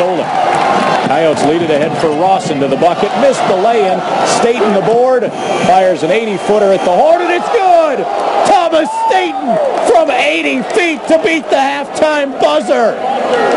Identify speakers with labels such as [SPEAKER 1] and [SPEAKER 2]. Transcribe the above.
[SPEAKER 1] stolen. Coyotes lead it ahead for Ross into the bucket. Missed the lay-in. Staton the board. Fires an 80-footer at the horn, and it's good! Thomas Staton from 80 feet to beat the halftime buzzer.